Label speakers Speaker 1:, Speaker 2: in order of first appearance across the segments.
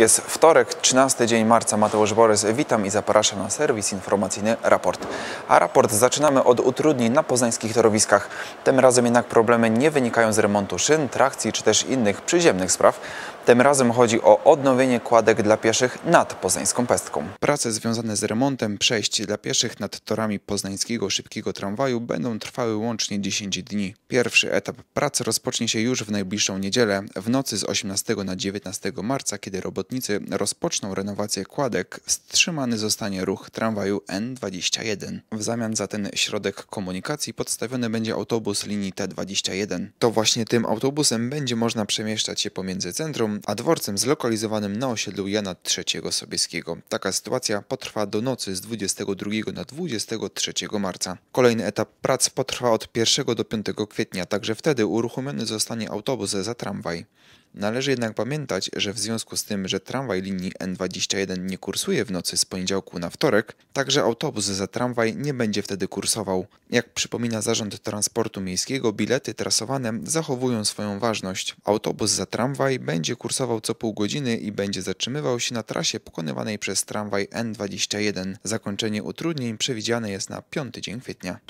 Speaker 1: Jest wtorek, 13 dzień marca. Mateusz Borys, witam i zapraszam na serwis informacyjny Raport. A raport zaczynamy od utrudnień na poznańskich torowiskach. Tym razem jednak problemy nie wynikają z remontu szyn, trakcji czy też innych przyziemnych spraw. Tym razem chodzi o odnowienie kładek dla pieszych nad poznańską pestką. Prace związane z remontem przejść dla pieszych nad torami poznańskiego szybkiego tramwaju będą trwały łącznie 10 dni. Pierwszy etap pracy rozpocznie się już w najbliższą niedzielę, w nocy z 18 na 19 marca, kiedy robotnicy rozpoczną renowację kładek, wstrzymany zostanie ruch tramwaju N21. W zamian za ten środek komunikacji podstawiony będzie autobus linii T21. To właśnie tym autobusem będzie można przemieszczać się pomiędzy centrum a dworcem zlokalizowanym na osiedlu Jana III Sobieskiego. Taka sytuacja potrwa do nocy z 22 na 23 marca. Kolejny etap prac potrwa od 1 do 5 kwietnia, także wtedy uruchomiony zostanie autobus za tramwaj. Należy jednak pamiętać, że w związku z tym, że tramwaj linii N21 nie kursuje w nocy z poniedziałku na wtorek, także autobus za tramwaj nie będzie wtedy kursował. Jak przypomina Zarząd Transportu Miejskiego, bilety trasowane zachowują swoją ważność. Autobus za tramwaj będzie kursował co pół godziny i będzie zatrzymywał się na trasie pokonywanej przez tramwaj N21. Zakończenie utrudnień przewidziane jest na 5 dzień kwietnia.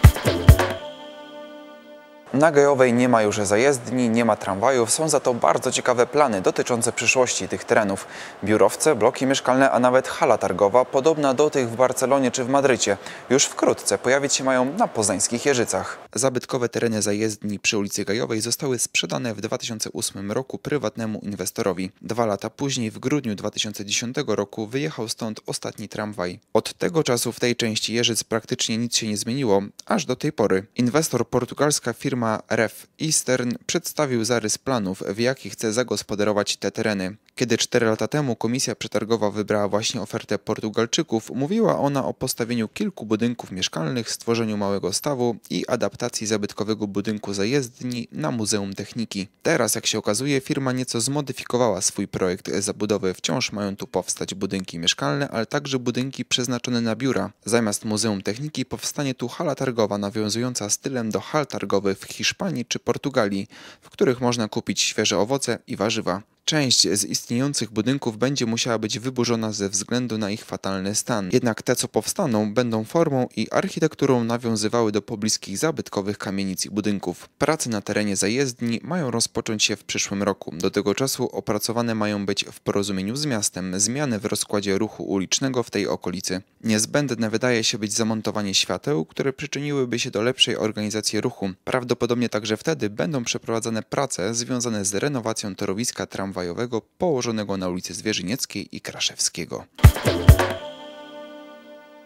Speaker 1: Na Gejowej nie ma już zajezdni, nie ma tramwajów, są za to bardzo ciekawe plany dotyczące przyszłości tych terenów. Biurowce, bloki mieszkalne, a nawet hala targowa, podobna do tych w Barcelonie czy w Madrycie, już wkrótce pojawić się mają na poznańskich Jeżycach. Zabytkowe tereny zajezdni przy ulicy Gajowej zostały sprzedane w 2008 roku prywatnemu inwestorowi. Dwa lata później, w grudniu 2010 roku, wyjechał stąd ostatni tramwaj. Od tego czasu w tej części Jeżyc praktycznie nic się nie zmieniło, aż do tej pory. Inwestor, portugalska firma firma Ref Eastern przedstawił zarys planów, w jakich chce zagospodarować te tereny. Kiedy cztery lata temu komisja przetargowa wybrała właśnie ofertę Portugalczyków, mówiła ona o postawieniu kilku budynków mieszkalnych, stworzeniu małego stawu i adaptacji zabytkowego budynku zajezdni na Muzeum Techniki. Teraz, jak się okazuje, firma nieco zmodyfikowała swój projekt zabudowy. Wciąż mają tu powstać budynki mieszkalne, ale także budynki przeznaczone na biura. Zamiast Muzeum Techniki powstanie tu hala targowa nawiązująca stylem do hal targowych w Hiszpanii czy Portugalii, w których można kupić świeże owoce i warzywa. Część z istniejących budynków będzie musiała być wyburzona ze względu na ich fatalny stan. Jednak te, co powstaną, będą formą i architekturą nawiązywały do pobliskich zabytkowych kamienic i budynków. Prace na terenie zajezdni mają rozpocząć się w przyszłym roku. Do tego czasu opracowane mają być w porozumieniu z miastem zmiany w rozkładzie ruchu ulicznego w tej okolicy. Niezbędne wydaje się być zamontowanie świateł, które przyczyniłyby się do lepszej organizacji ruchu. Prawdopodobnie także wtedy będą przeprowadzane prace związane z renowacją torowiska tramwajowego tramwajowego położonego na ulicy Zwierzynieckiej i Kraszewskiego.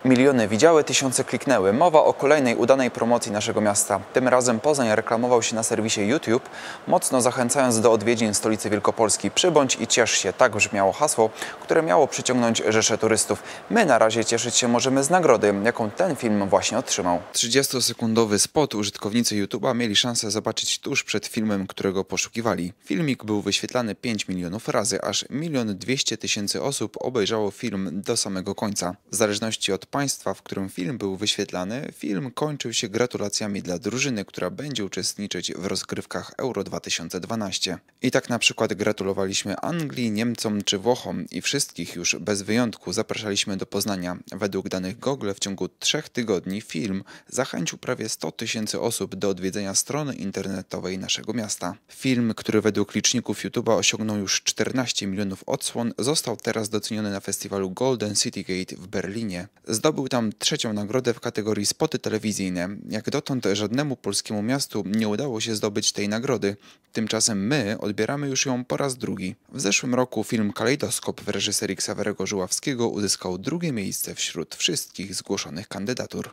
Speaker 1: Miliony widziały, tysiące kliknęły. Mowa o kolejnej udanej promocji naszego miasta. Tym razem Poznań reklamował się na serwisie YouTube, mocno zachęcając do odwiedzin stolicy Wielkopolski. Przybądź i ciesz się, tak brzmiało hasło, które miało przyciągnąć rzesze turystów. My na razie cieszyć się możemy z nagrody, jaką ten film właśnie otrzymał. 30-sekundowy spot użytkownicy YouTube'a mieli szansę zobaczyć tuż przed filmem, którego poszukiwali. Filmik był wyświetlany 5 milionów razy, aż milion 200 tysięcy osób obejrzało film do samego końca. W zależności od państwa, w którym film był wyświetlany, film kończył się gratulacjami dla drużyny, która będzie uczestniczyć w rozgrywkach Euro 2012. I tak na przykład gratulowaliśmy Anglii, Niemcom czy Włochom i wszystkich już bez wyjątku zapraszaliśmy do Poznania. Według danych Google w ciągu trzech tygodni film zachęcił prawie 100 tysięcy osób do odwiedzenia strony internetowej naszego miasta. Film, który według liczników YouTube'a osiągnął już 14 milionów odsłon, został teraz doceniony na festiwalu Golden City Gate w Berlinie. Zdobył tam trzecią nagrodę w kategorii spoty telewizyjne. Jak dotąd żadnemu polskiemu miastu nie udało się zdobyć tej nagrody. Tymczasem my odbieramy już ją po raz drugi. W zeszłym roku film Kalejdoskop w reżyserii Ksawerego Żuławskiego uzyskał drugie miejsce wśród wszystkich zgłoszonych kandydatur.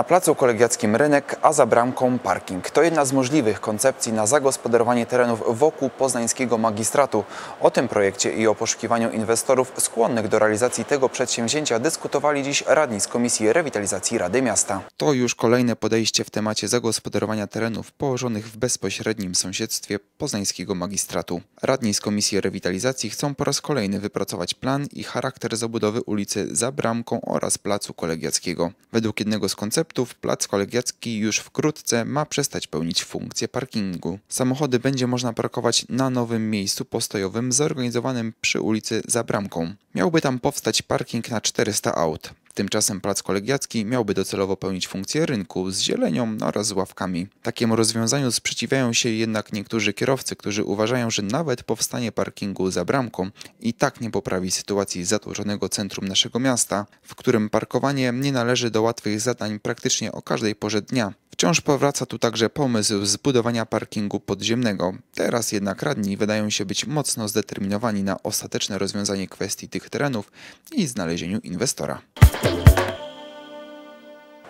Speaker 1: Na placu kolegiackim rynek, a za bramką parking. To jedna z możliwych koncepcji na zagospodarowanie terenów wokół poznańskiego magistratu. O tym projekcie i o poszukiwaniu inwestorów skłonnych do realizacji tego przedsięwzięcia dyskutowali dziś radni z Komisji Rewitalizacji Rady Miasta. To już kolejne podejście w temacie zagospodarowania terenów położonych w bezpośrednim sąsiedztwie poznańskiego magistratu. Radni z Komisji Rewitalizacji chcą po raz kolejny wypracować plan i charakter zabudowy ulicy za bramką oraz placu kolegiackiego. Według jednego z koncepcji konceptów plac kolegiacki już wkrótce ma przestać pełnić funkcję parkingu. Samochody będzie można parkować na nowym miejscu postojowym zorganizowanym przy ulicy za bramką. Miałby tam powstać parking na 400 aut. Tymczasem plac kolegiacki miałby docelowo pełnić funkcję rynku z zielenią oraz z ławkami. Takiemu rozwiązaniu sprzeciwiają się jednak niektórzy kierowcy, którzy uważają, że nawet powstanie parkingu za bramką i tak nie poprawi sytuacji zatłoczonego centrum naszego miasta, w którym parkowanie nie należy do łatwych zadań praktycznie o każdej porze dnia. Wciąż powraca tu także pomysł zbudowania parkingu podziemnego. Teraz jednak radni wydają się być mocno zdeterminowani na ostateczne rozwiązanie kwestii tych terenów i znalezieniu inwestora.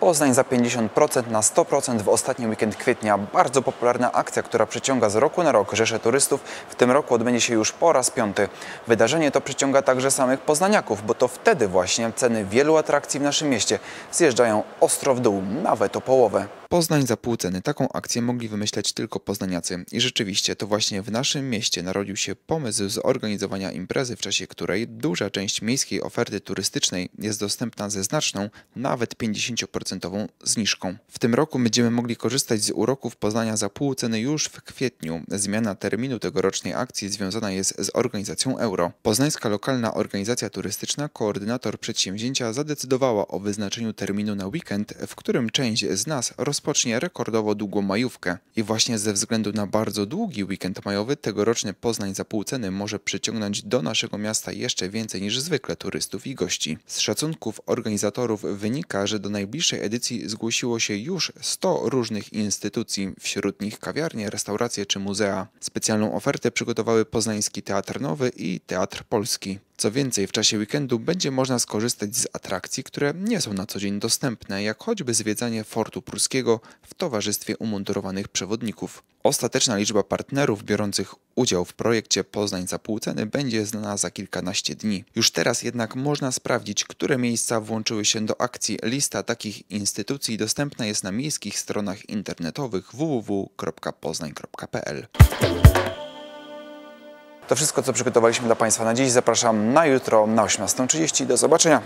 Speaker 1: Poznań za 50% na 100% w ostatni weekend kwietnia. Bardzo popularna akcja, która przyciąga z roku na rok rzesze turystów. W tym roku odbędzie się już po raz piąty. Wydarzenie to przyciąga także samych poznaniaków, bo to wtedy właśnie ceny wielu atrakcji w naszym mieście zjeżdżają ostro w dół, nawet o połowę. Poznań za pół ceny. Taką akcję mogli wymyśleć tylko poznaniacy. I rzeczywiście to właśnie w naszym mieście narodził się pomysł zorganizowania imprezy, w czasie której duża część miejskiej oferty turystycznej jest dostępna ze znaczną, nawet 50% zniżką. W tym roku będziemy mogli korzystać z uroków Poznania za pół ceny już w kwietniu. Zmiana terminu tegorocznej akcji związana jest z organizacją euro. Poznańska lokalna organizacja turystyczna, koordynator przedsięwzięcia zadecydowała o wyznaczeniu terminu na weekend, w którym część z nas roz rozpocznie rekordowo długą majówkę. I właśnie ze względu na bardzo długi weekend majowy tegoroczny Poznań za pół ceny może przyciągnąć do naszego miasta jeszcze więcej niż zwykle turystów i gości. Z szacunków organizatorów wynika, że do najbliższej edycji zgłosiło się już 100 różnych instytucji, wśród nich kawiarnie, restauracje czy muzea. Specjalną ofertę przygotowały Poznański Teatr Nowy i Teatr Polski. Co więcej, w czasie weekendu będzie można skorzystać z atrakcji, które nie są na co dzień dostępne, jak choćby zwiedzanie Fortu Pruskiego w towarzystwie umundurowanych przewodników. Ostateczna liczba partnerów biorących udział w projekcie Poznań za pół ceny będzie znana za kilkanaście dni. Już teraz jednak można sprawdzić, które miejsca włączyły się do akcji. Lista takich instytucji dostępna jest na miejskich stronach internetowych www.poznań.pl. To wszystko, co przygotowaliśmy dla Państwa na dziś. Zapraszam na jutro na 18.30. Do zobaczenia.